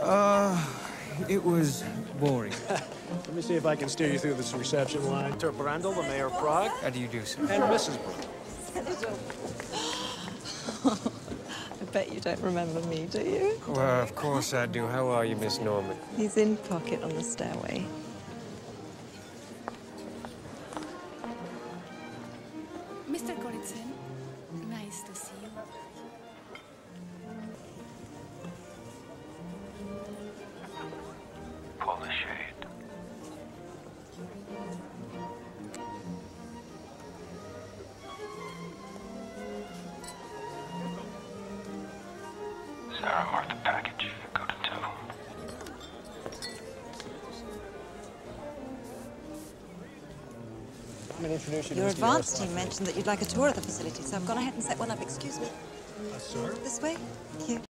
Uh, it was boring. Let me see if I can steer you through this reception line. To Brandel, the mayor of Prague, How do you do, sir? and Mrs. Brandel. I bet you don't remember me, do you? Well, of course I do. How are you, Miss Norman? He's in pocket on the stairway. Mr. Golitsyn, nice to see you. Shade. Sarah Martha package. Go to two. I'm going to introduce you to Your Mr. advance team mentioned that you'd like a tour of the facility, so I've gone ahead and set one up. Excuse me. Uh, sir? This way? Thank you.